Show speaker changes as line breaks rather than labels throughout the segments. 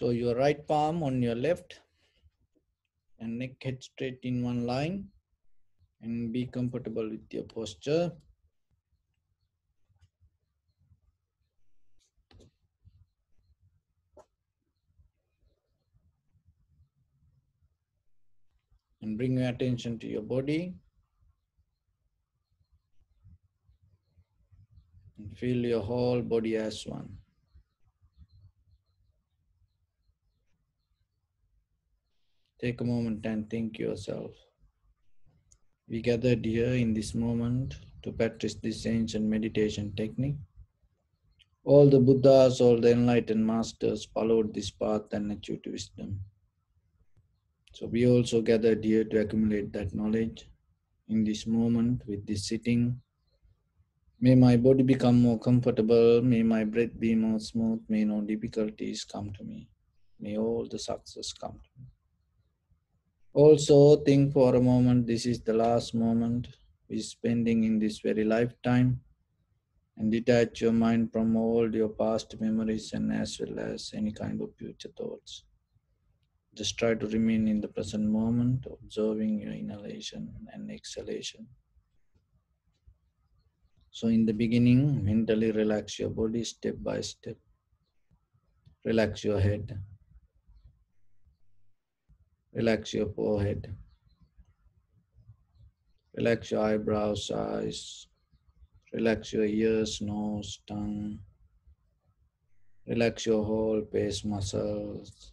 So your right palm on your left and neck head straight in one line and be comfortable with your posture. And bring your attention to your body. And feel your whole body as one. Take a moment and think yourself. We gathered here in this moment to practice this ancient meditation technique. All the Buddhas, all the enlightened masters followed this path and achieved wisdom. So we also gathered here to accumulate that knowledge in this moment with this sitting. May my body become more comfortable. May my breath be more smooth. May no difficulties come to me. May all the success come to me. Also, think for a moment this is the last moment we're spending in this very lifetime and detach your mind from all your past memories and as well as any kind of future thoughts. Just try to remain in the present moment, observing your inhalation and exhalation. So, in the beginning, mentally relax your body step by step. Relax your head, Relax your forehead. Relax your eyebrows, eyes. Relax your ears, nose, tongue. Relax your whole face muscles.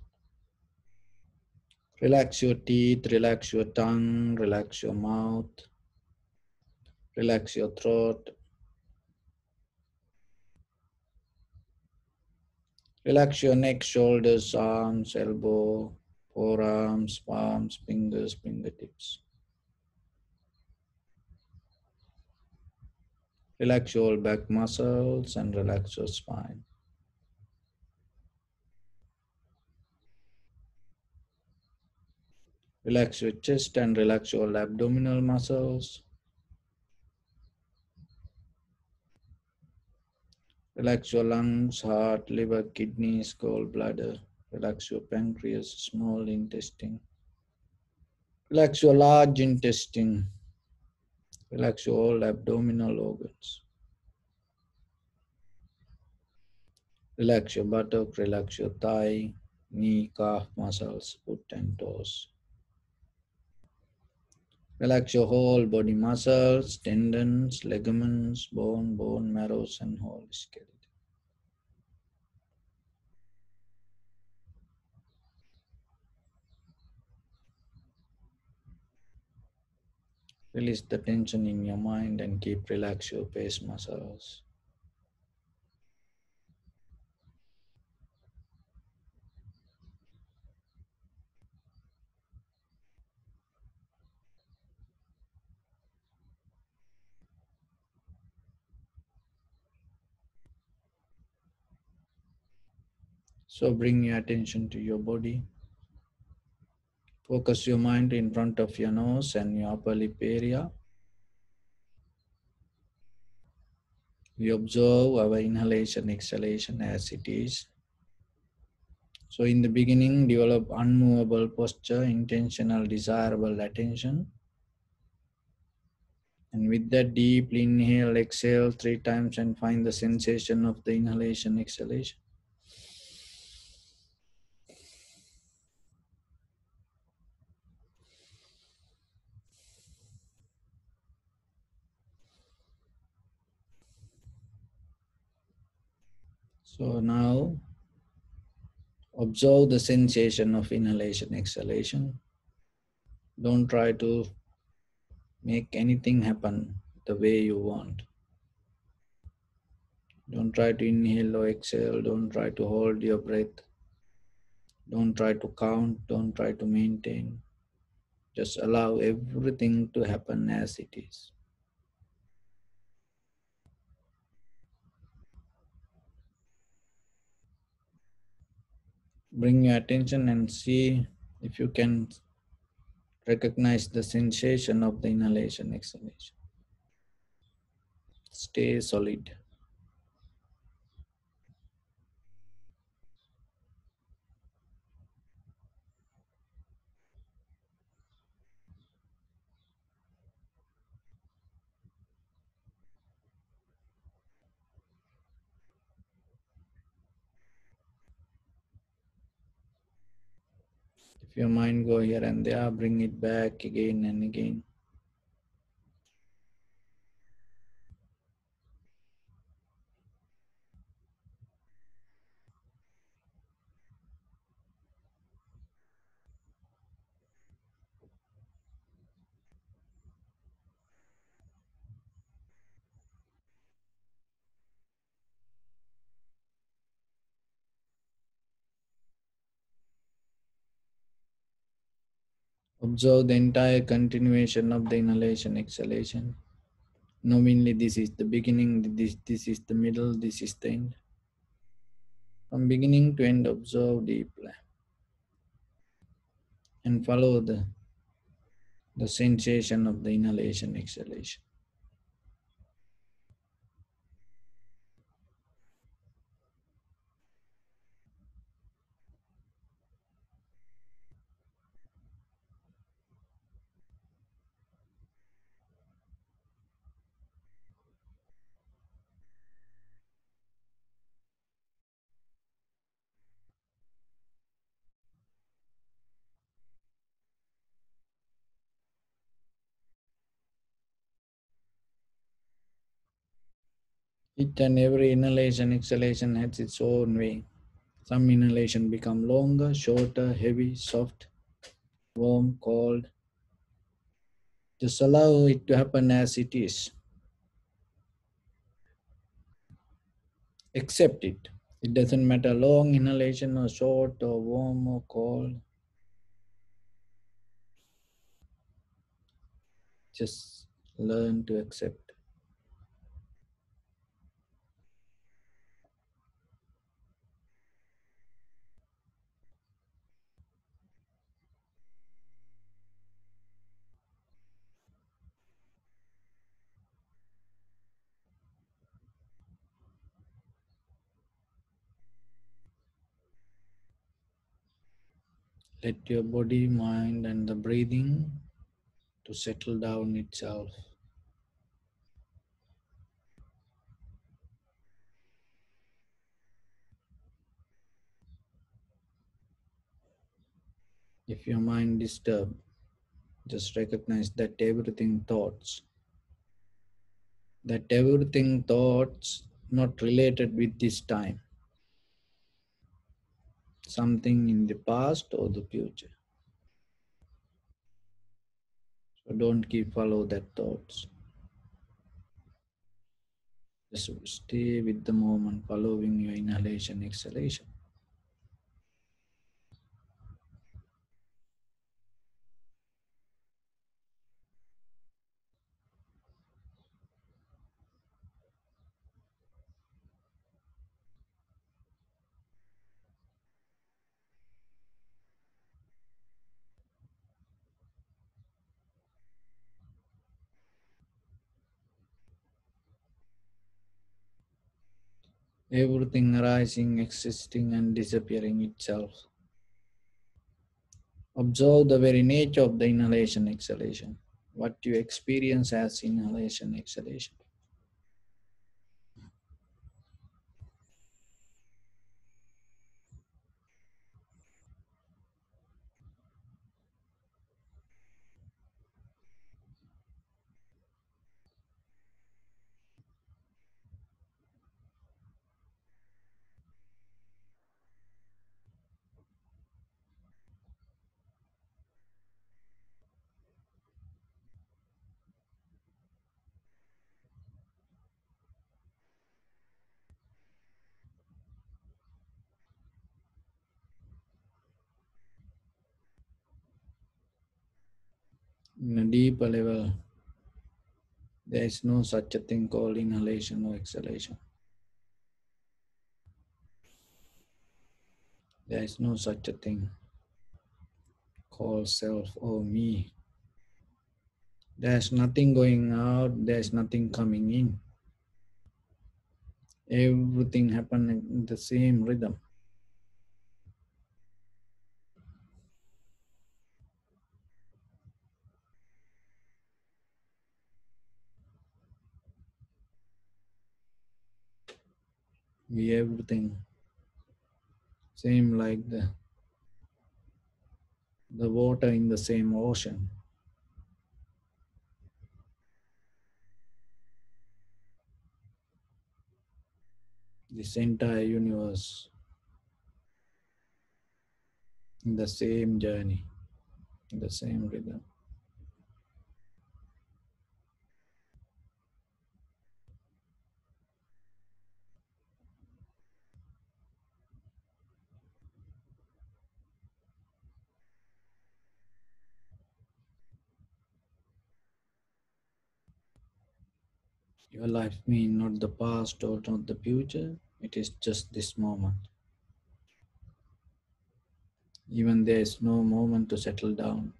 Relax your teeth, relax your tongue, relax your mouth. Relax your throat. Relax your neck, shoulders, arms, elbow, forearms, palms, fingers, fingertips. Relax your back muscles and relax your spine. Relax your chest and relax your abdominal muscles. Relax your lungs, heart, liver, kidneys, gallbladder. Relax your pancreas, small intestine. Relax your large intestine. Relax your all abdominal organs. Relax your buttock, relax your thigh, knee, calf muscles, foot and toes. Relax your whole body muscles, tendons, ligaments, bone, bone marrows, and whole skeleton. Release the tension in your mind and keep relax your face muscles. So bring your attention to your body. Focus your mind in front of your nose and your upper lip area. We observe our inhalation, exhalation as it is. So in the beginning, develop unmovable posture, intentional, desirable attention. And with that, deep inhale, exhale three times and find the sensation of the inhalation, exhalation. So now observe the sensation of inhalation, exhalation. Don't try to make anything happen the way you want. Don't try to inhale or exhale. Don't try to hold your breath. Don't try to count. Don't try to maintain. Just allow everything to happen as it is. Bring your attention and see if you can recognize the sensation of the inhalation exhalation. Stay solid. Your mind go here and there, bring it back again and again. Observe the entire continuation of the inhalation exhalation. Knowingly, this is the beginning, this, this is the middle, this is the end. From beginning to end, observe deeply and follow the, the sensation of the inhalation exhalation. Each and every inhalation, exhalation has its own way. Some inhalation become longer, shorter, heavy, soft, warm, cold. Just allow it to happen as it is. Accept it. It doesn't matter long inhalation or short or warm or cold. Just learn to accept. Let your body, mind, and the breathing to settle down itself. If your mind disturbed, just recognize that everything thoughts, that everything thoughts not related with this time, something in the past or the future. So don't keep follow that thoughts. Just stay with the moment, following your inhalation, exhalation. Everything arising, existing, and disappearing itself. Observe the very nature of the inhalation, exhalation. What you experience as inhalation, exhalation. In a deeper level, there is no such a thing called inhalation or exhalation. There is no such a thing called self or me. There's nothing going out, there's nothing coming in. Everything happens in the same rhythm. Everything same like the the water in the same ocean. This entire universe in the same journey, in the same rhythm. Your life means not the past or not the future, it is just this moment. Even there is no moment to settle down.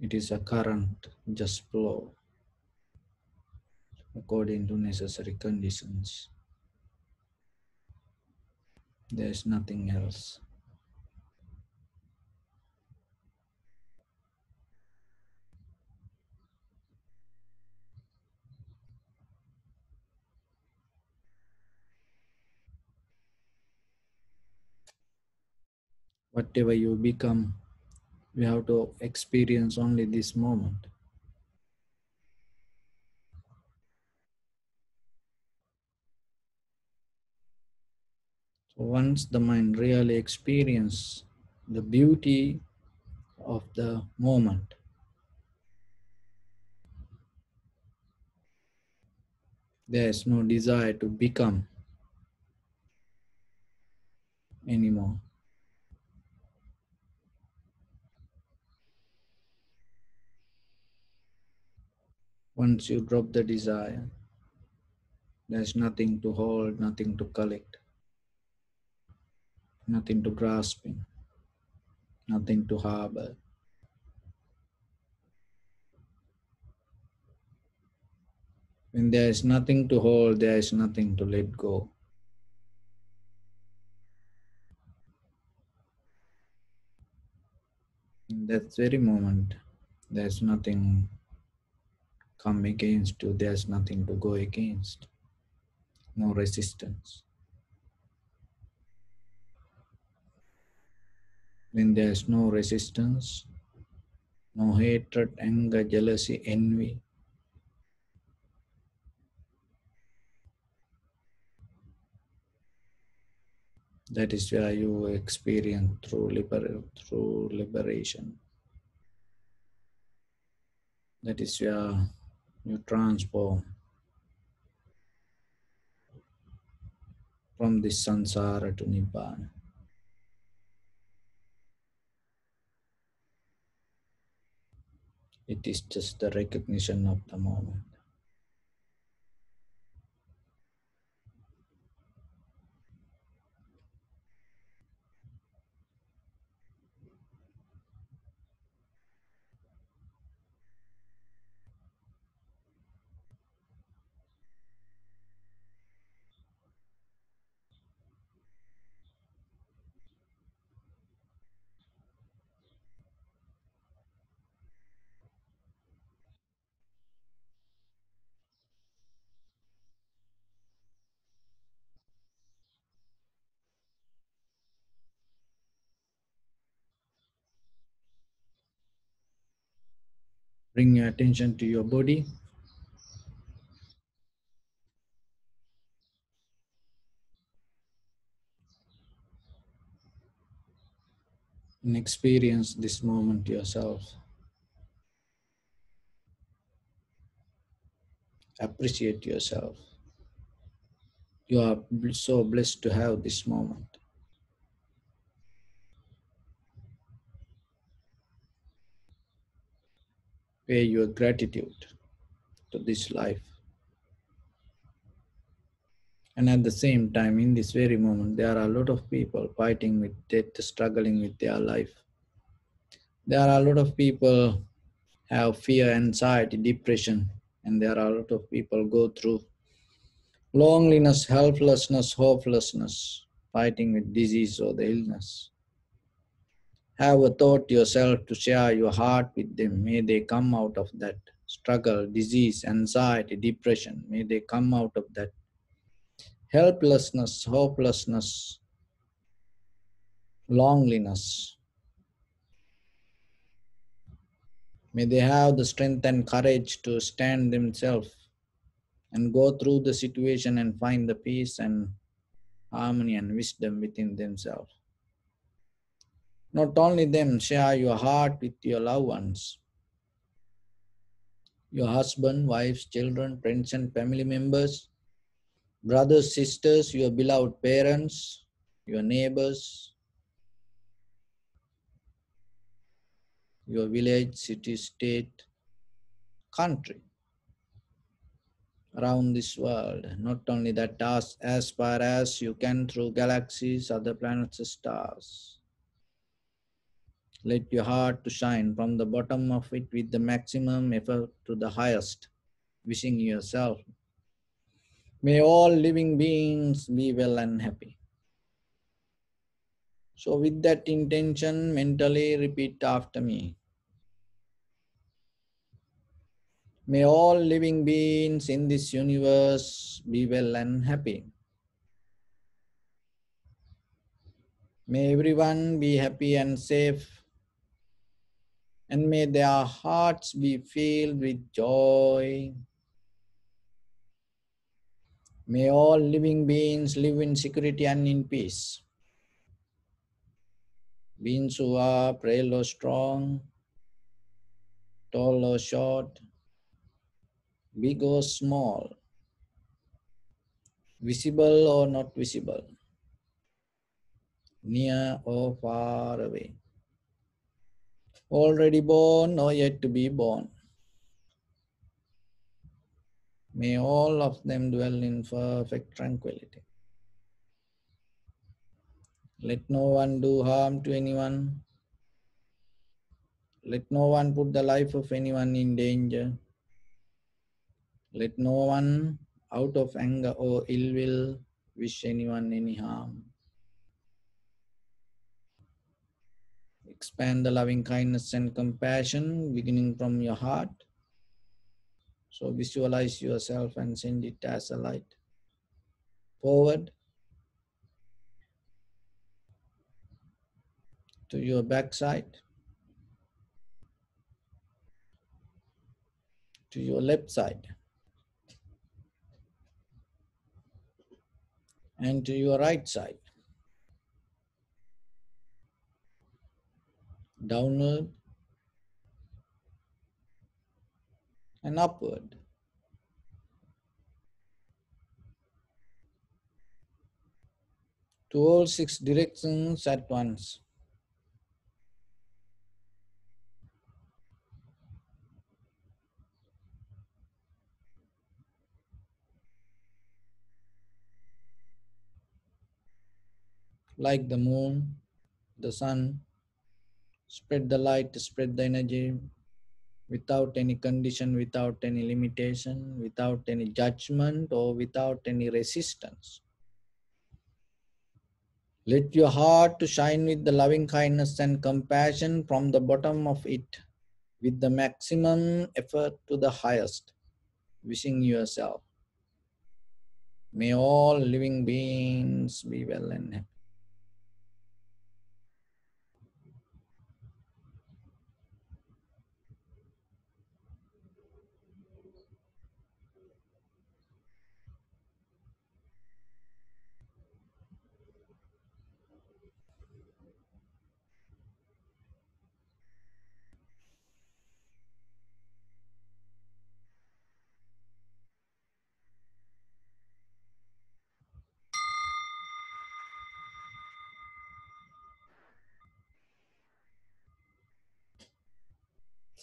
It is a current, just flow according to necessary conditions. There is nothing else. Whatever you become, you have to experience only this moment. Once the mind really experience the beauty of the moment, there is no desire to become anymore. Once you drop the desire, there's nothing to hold, nothing to collect, nothing to grasping, nothing to harbor. When there is nothing to hold, there is nothing to let go. In that very moment, there's nothing come against you, there's nothing to go against, no resistance. When there's no resistance, no hatred, anger, jealousy, envy, that is where you experience through, liber- through liberation. That is where you transform from this sansara to nibbana. It is just the recognition of the moment. Bring your attention to your body. And experience this moment yourself. Appreciate yourself. You are so blessed to have this moment. Pay your gratitude to this life. And at the same time, in this very moment, there are a lot of people fighting with death, struggling with their life. There are a lot of people have fear, anxiety, depression, and there are a lot of people go through loneliness, helplessness, hopelessness, fighting with disease or the illness. Have a thought yourself to share your heart with them. May they come out of that struggle, disease, anxiety, depression. May they come out of that helplessness, hopelessness, loneliness. May they have the strength and courage to stand themselves and go through the situation and find the peace and harmony and wisdom within themselves. Not only them, share your heart with your loved ones, your husband, wives, children, friends, and family members, brothers, sisters, your beloved parents, your neighbors, your village, city, state, country around this world. Not only that, as, as far as you can through galaxies, other planets, stars. Let your heart to shine from the bottom of it with the maximum effort to the highest, wishing yourself. May all living beings be well and happy. So, with that intention, mentally repeat after me. May all living beings in this universe be well and happy. May everyone be happy and safe. And may their hearts be filled with joy. May all living beings live in security and in peace. Beings who are frail or strong, tall or short, big or small, visible or not visible, near or far away, already born or yet to be born. May all of them dwell in perfect tranquility. Let no one do harm to anyone. Let no one put the life of anyone in danger. Let no one, out of anger or ill will, wish anyone any harm. Expand the loving kindness and compassion beginning from your heart. So visualize yourself and send it as a light forward to your backside, to your left side, and to your right side. Downward and upward. To all six directions at once. Like the moon, the sun, spread the light, spread the energy without any condition, without any limitation, without any judgment, or without any resistance. Let your heart to shine with the loving kindness and compassion from the bottom of it with the maximum effort to the highest, wishing yourself. May all living beings be well and happy.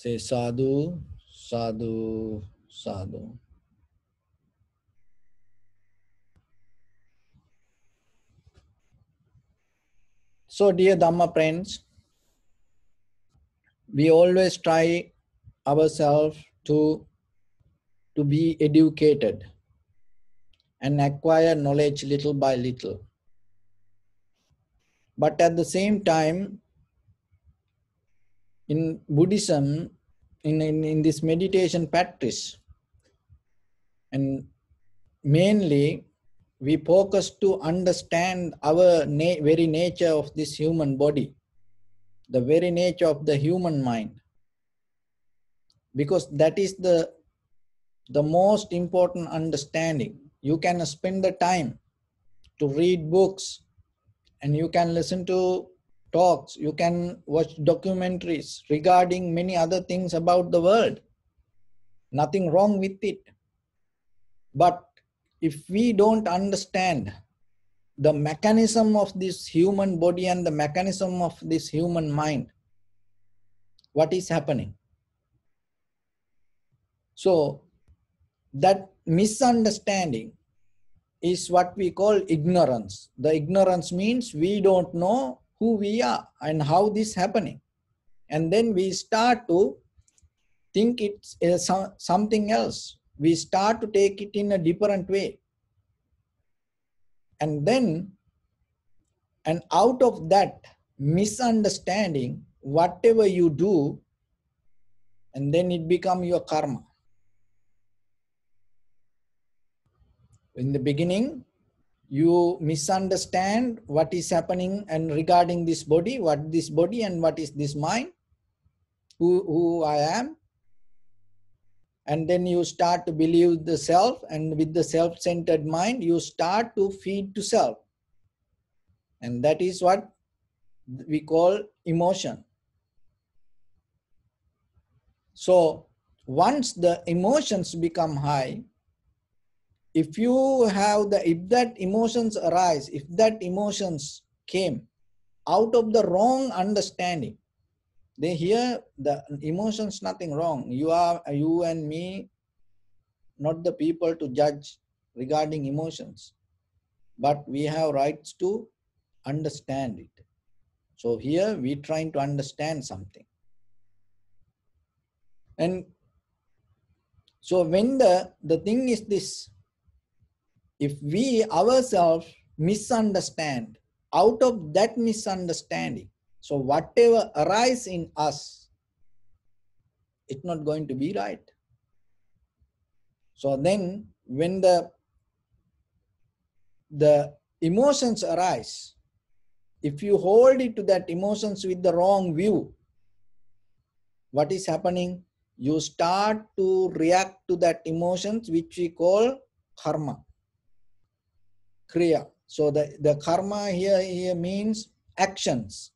Say sadhu, sadhu, sadhu. So, dear Dhamma friends, we always try ourselves to, to be educated and acquire knowledge little by little. But at the same time, in Buddhism, in, in, in this meditation practice, and mainly we focus to understand our na- very nature of this human body, the very nature of the human mind, because that is the the most important understanding. You can spend the time to read books, and you can listen to talks, you can watch documentaries regarding many other things about the world. Nothing wrong with it. But if we don't understand the mechanism of this human body and the mechanism of this human mind, what is happening? So, that misunderstanding is what we call ignorance. The ignorance means we don't know who we are and how this happening. And then we start to think it's uh, something else we start to take it in a different way. And then, and out of that misunderstanding, whatever you do, and then it become your karma. In the beginning, you misunderstand what is happening and regarding this body, what this body and what is this mind, who, who I am, and then you start to believe the self and with the self-centered mind you start to feed to self. And that is what we call emotion. So once the emotions become high if you have the if that emotions arise if that emotions came out of the wrong understanding they hear the emotions nothing wrong. You are you and me not the people to judge regarding emotions but we have rights to understand it. So here we trying to understand something. And so when the the thing is this if we ourselves misunderstand out of that misunderstanding so whatever arise in us, it's not going to be right. So then when the the emotions arise, if you hold it to that emotions with the wrong view, what is happening? You start to react to that emotions which we call karma. Kriya. So the, the karma here, here means actions.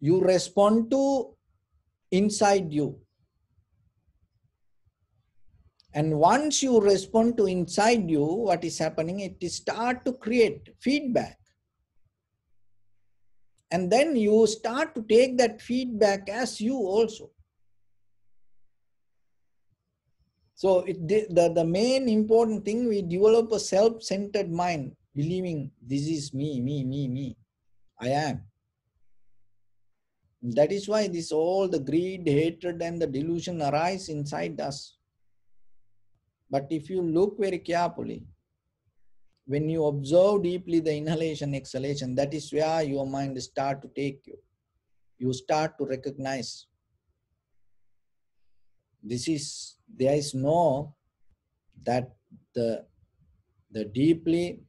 You respond to inside you. And once you respond to inside you what is happening? It is start to create feedback. And then you start to take that feedback as you also so it, the, the main important thing we develop a self-centered mind believing this is me me me me i am that is why this all the greed, hatred, and the delusion arise inside us. But if you look very carefully, when you observe deeply the inhalation, exhalation, that is where your mind start to take you. You start to recognize. This is there is no that the the deeply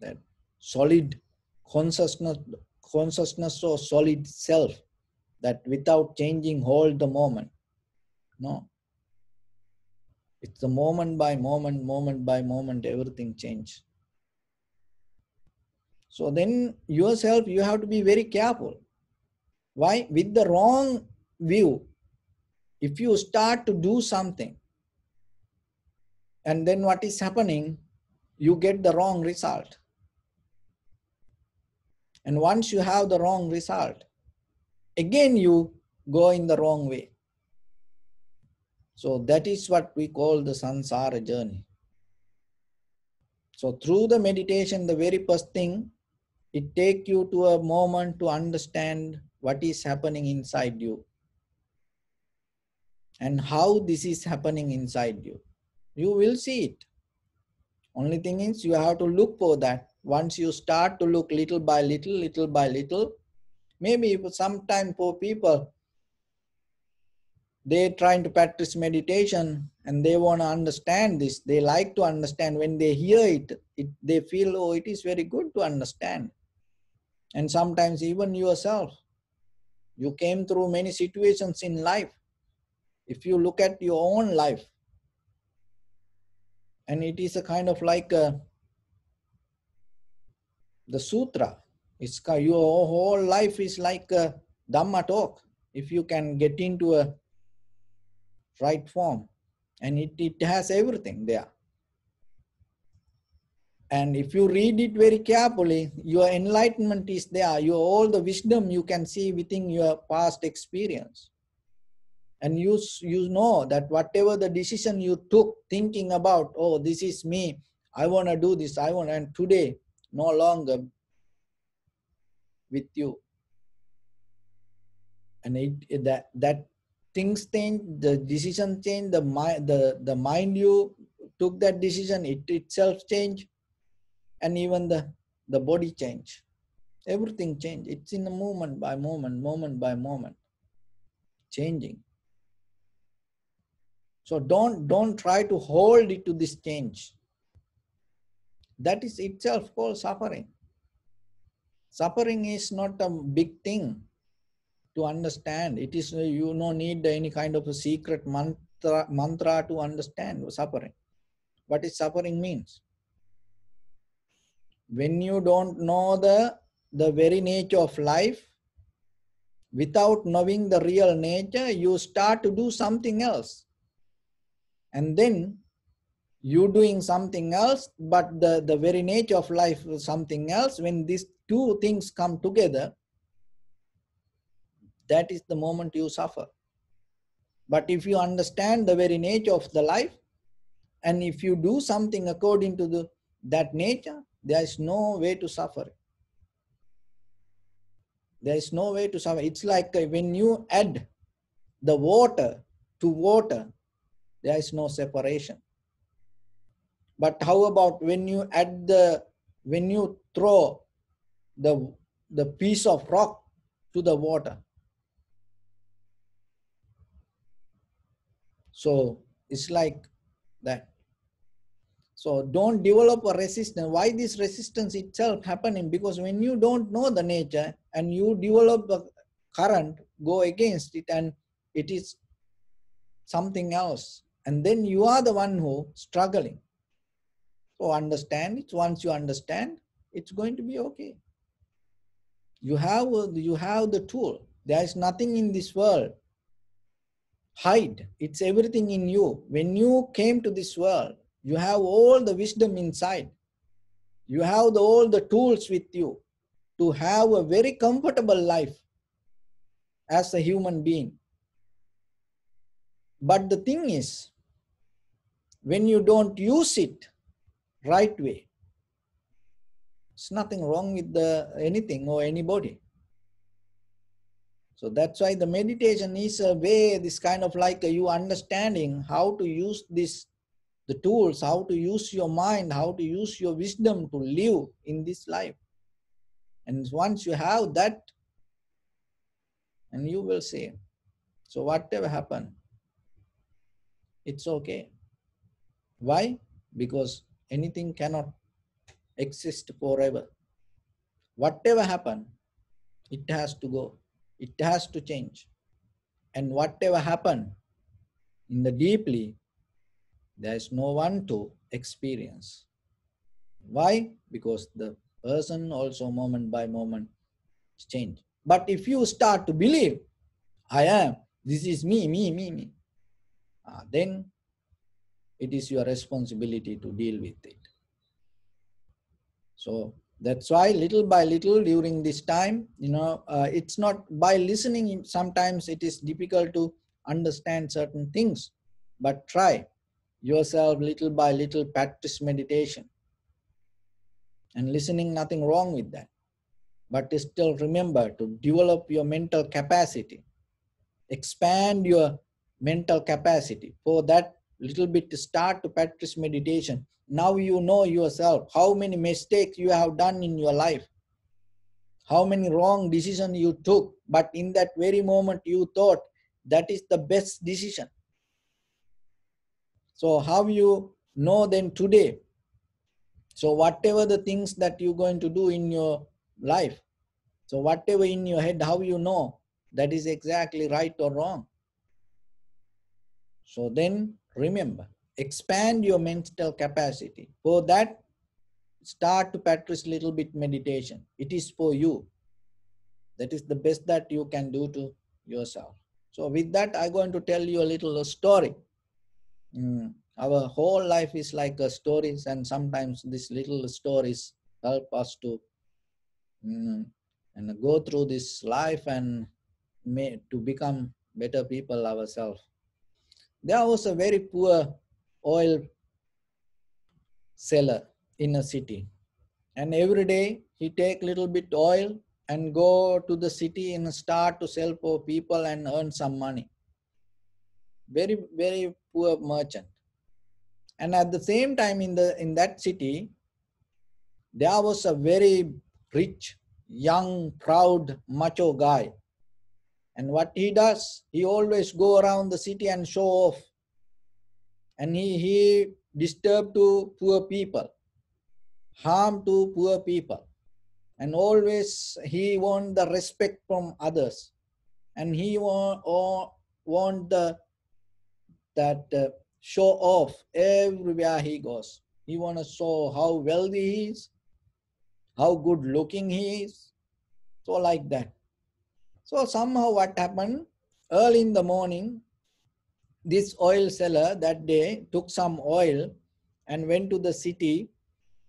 that solid consciousness consciousness or solid self that without changing hold the moment. No. It's the moment by moment, moment by moment, everything change. So then yourself, you have to be very careful. Why? With the wrong view, if you start to do something, and then what is happening, you get the wrong result. And once you have the wrong result, again you go in the wrong way. So that is what we call the samsara journey. So through the meditation, the very first thing, it take you to a moment to understand what is happening inside you and how this is happening inside you. You will see it. Only thing is you have to look for that. Once you start to look little by little, little by little, maybe sometime for people, they're trying to practice meditation and they want to understand this. They like to understand. When they hear it, it they feel, oh, it is very good to understand. And sometimes even yourself, you came through many situations in life. If you look at your own life, and it is a kind of like a, the sutra. It's your whole life is like a Dhamma talk. If you can get into a right form, and it, it has everything there. And if you read it very carefully, your enlightenment is there. Your all the wisdom you can see within your past experience and you you know that whatever the decision you took thinking about oh this is me i want to do this i want and today no longer with you. And it, it, that that things change the decision change the mind the the mind you took that decision it itself change and even the the body change. Everything change. It's in a moment by moment moment by moment changing so don't don't try to hold it to this change. That is itself called suffering. Suffering is not a big thing to understand. It is you no need any kind of a secret mantra mantra to understand suffering. What is suffering means? When you don't know the the very nature of life, without knowing the real nature, you start to do something else and then you doing something else but the, the very nature of life is something else. When these two things come together that is the moment you suffer. But if you understand the very nature of the life and if you do something according to the that nature there is no way to suffer. There is no way to suffer. It's like uh, when you add the water to water there is no separation. But how about when you add the when you throw the the piece of rock to the water? So it's like that. So don't develop a resistance. Why this resistance itself happening? Because when you don't know the nature and you develop a current go against it and it is something else and then you are the one who struggling. So understand it. Once you understand it's going to be okay. You have you have the tool. There is nothing in this world. Hide. It's everything in you. When you came to this world you have all the wisdom inside. You have the, all the tools with you to have a very comfortable life as a human being. But the thing is, when you don't use it right way, it's nothing wrong with the anything or anybody. So that's why the meditation is a way, this kind of like you understanding how to use this, the tools, how to use your mind, how to use your wisdom to live in this life. And once you have that, and you will see. So whatever happen, it's okay. Why? Because anything cannot exist forever. Whatever happen, it has to go. It has to change. And whatever happen in the deeply, there is no one to experience. Why? Because the person also moment by moment change. But if you start to believe, I am, this is me, me, me, me, uh, then it is your responsibility to deal with it. So that's why little by little during this time you know uh, it's not by listening sometimes it is difficult to understand certain things but try yourself little by little practice meditation. And listening nothing wrong with that. But still remember to develop your mental capacity. Expand your mental capacity. For that little bit to start to practice meditation. Now you know yourself how many mistakes you have done in your life how many wrong decisions you took but in that very moment you thought that is the best decision. So how you know then today? So whatever the things that you're going to do in your life so whatever in your head how you know that is exactly right or wrong? So then remember expand your mental capacity. For that, start to practice a little bit meditation. It is for you. That is the best that you can do to yourself. So with that, I'm going to tell you a little story. Mm, our whole life is like a stories, and sometimes these little stories help us to mm, and go through this life and may, to become better people ourselves. There was a very poor oil seller in a city. And every day he take little bit oil and go to the city and start to sell for people and earn some money. Very very poor merchant. And at the same time in the in that city there was a very rich young proud macho guy and what he does he always go around the city and show off and he, he disturbed to poor people, harm to poor people. And always he want the respect from others. And he want, or want the, that uh, show off everywhere he goes. He want to show how wealthy he is, how good looking he is. So like that. So somehow what happened, early in the morning, this oil seller that day took some oil and went to the city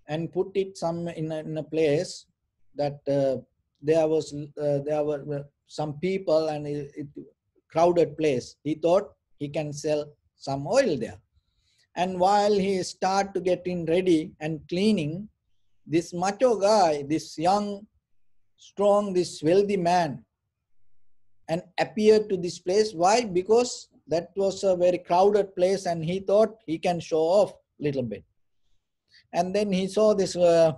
and put it some in a, in a place that uh, there was uh, there were some people and it, it, crowded place. He thought he can sell some oil there. And while he start to getting ready and cleaning this macho guy this young strong this wealthy man and appeared to this place. Why? Because that was a very crowded place and he thought he can show off a little bit. And then he saw this uh,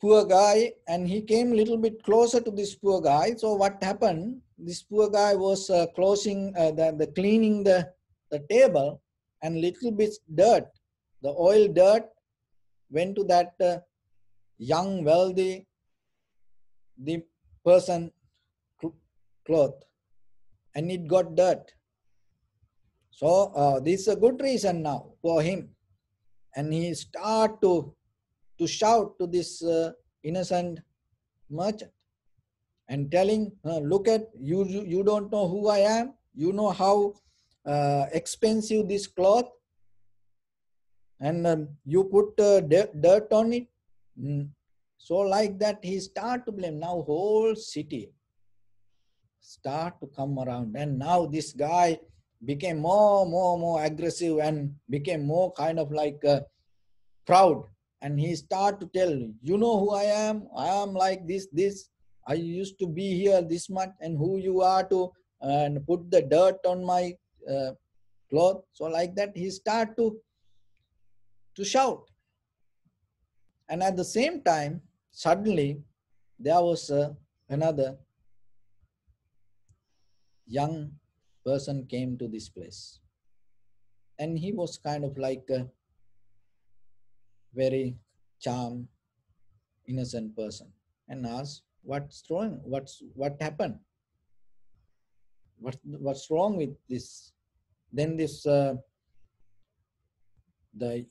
poor guy and he came a little bit closer to this poor guy. So what happened? This poor guy was uh, closing uh, the, the cleaning the the table and little bit dirt the oil dirt went to that uh, young wealthy the person cloth and it got dirt. So uh, this is a good reason now for him. And he start to, to shout to this uh, innocent merchant and telling, uh, look at, you, you don't know who I am. You know how uh, expensive this cloth and um, you put uh, dirt on it. Mm. So like that, he start to blame now whole city start to come around. And now this guy became more more more aggressive and became more kind of like uh, proud. And he start to tell you know who i am? I am like this this. I used to be here this much and who you are to uh, and put the dirt on my uh, cloth so like that he start to to shout. And at the same time suddenly there was uh, another young person came to this place. And he was kind of like a very charm, innocent person and asked, what's wrong? What's, what happened? What, what's wrong with this? Then this, uh, the,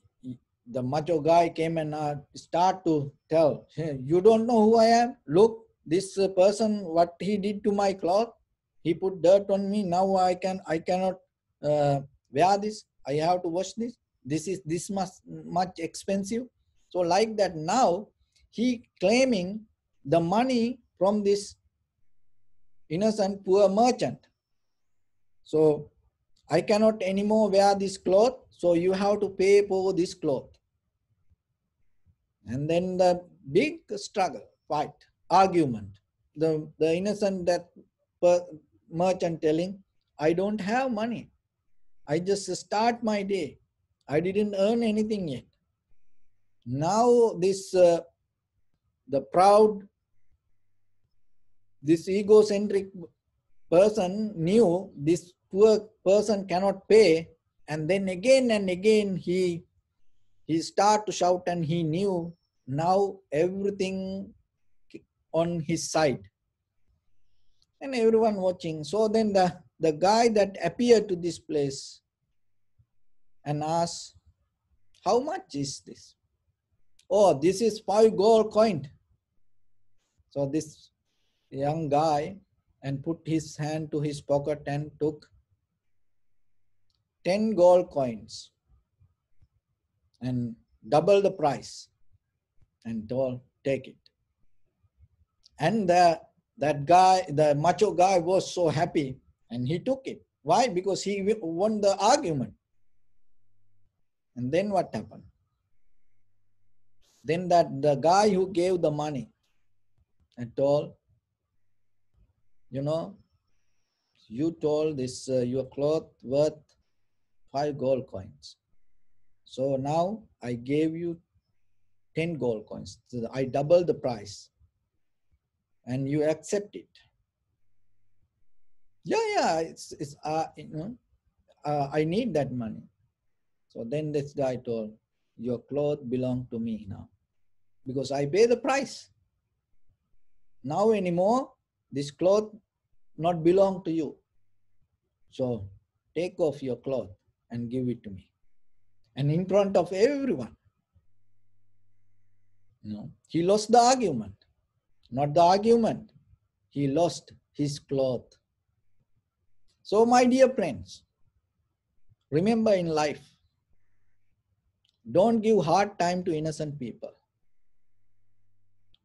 the macho guy came and uh, start to tell, hey, you don't know who I am? Look, this person, what he did to my cloth, he put dirt on me now i can i cannot uh, wear this i have to wash this this is this much much expensive So like that now, he claiming the money from this innocent poor merchant. So I cannot anymore wear this cloth, so you have to pay for this cloth. And then the big struggle, fight, argument. The, the innocent that merchant telling, I don't have money. I just start my day. I didn't earn anything yet. Now this, uh, the proud, this egocentric person knew this poor person cannot pay and then again and again he he start to shout and he knew now everything on his side and everyone watching. So then the the guy that appeared to this place and asked how much is this? Oh this is five gold coin. So this young guy and put his hand to his pocket and took 10 gold coins and double the price and told, take it. And the, that guy, the macho guy was so happy and he took it. Why? Because he won the argument. And then what happened? Then that the guy who gave the money and told, you know, you told this uh, your cloth worth five gold coins. So now I gave you 10 gold coins. So I doubled the price and you accept it. Yeah, yeah, it's, it's uh, you know, uh, I need that money. So then this guy told, your clothes belong to me now because I pay the price. Now anymore, this cloth not belong to you. So take off your cloth and give it to me. And in front of everyone. you know he lost the argument. Not the argument. He lost his cloth. So, my dear friends, remember in life, don't give hard time to innocent people.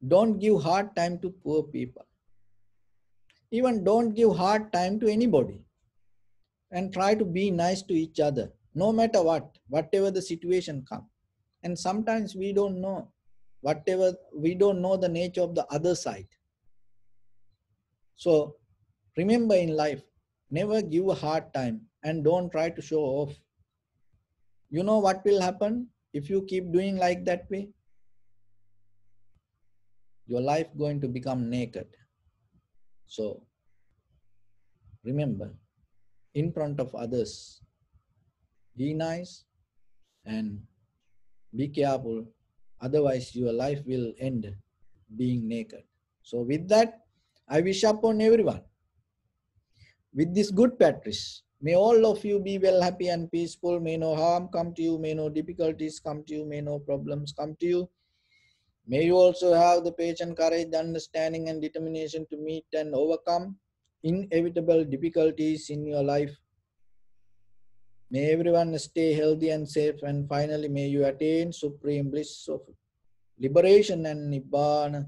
Don't give hard time to poor people. Even don't give hard time to anybody and try to be nice to each other no matter what whatever the situation come and sometimes we don't know whatever we don't know the nature of the other side. So remember in life never give a hard time and don't try to show off. You know what will happen if you keep doing like that way? Your life going to become naked. So remember in front of others. Be nice and be careful, otherwise, your life will end being naked. So, with that, I wish upon everyone with this good Patrice. May all of you be well, happy, and peaceful. May no harm come to you. May no difficulties come to you. May no problems come to you. May you also have the patience, courage, understanding, and determination to meet and overcome inevitable difficulties in your life. May everyone stay healthy and safe, and finally, may you attain supreme bliss of liberation and nibbana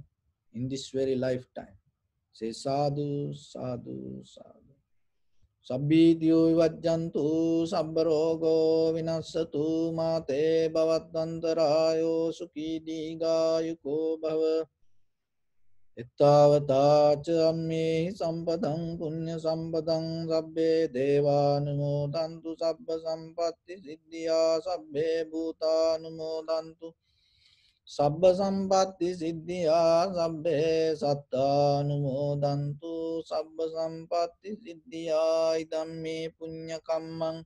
in this very lifetime. Say sadhu, sadhu, sadhu. සබ්බීතියෝ විවජ්ජන්තු සබ්බ රෝගෝ විනස්සතු මාතේ භවත්වන්තරායෝ සුඛී දීගායුකෝ භව එත්තාවතාච අම්මේ සම්පතං පුුණ්්‍ය සම්පතං සබ්බේ දේවානුමෝදන්තු සබ්බ සම්පත්ති සිද්ධියා සබ්බේ භූතානුමෝදන්තු සබ්බ සම්පත්ති සිද්ධියා සබ්බේ සත්තානුමෝදන්තු සබ්බ සම්පත්ති සිද්ධියා ඉදම්මේ පුං්ඥකම්මං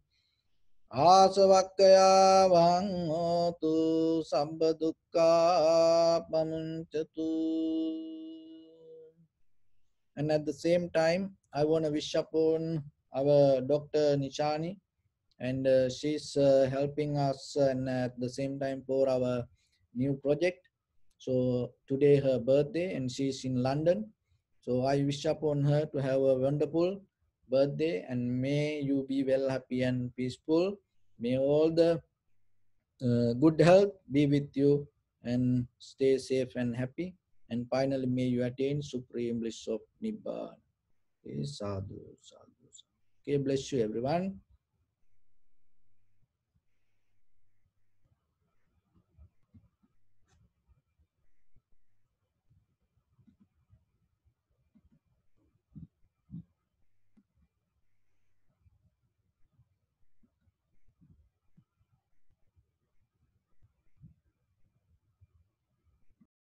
ආසවක්කයාවං හෝතු සබ්බ දුක්කා පමුංචතු And at the same time, I want to wish upon our Dr. Nishani, and uh, she's uh, helping us, and at the same time for our new project. So today her birthday, and she's in London. So I wish upon her to have a wonderful birthday, and may you be well, happy, and peaceful. May all the uh, good health be with you and stay safe and happy. And finally, may you attain supreme bliss of Nibbana. Okay, sadhu, sadhu, sadhu. Okay, bless you, everyone.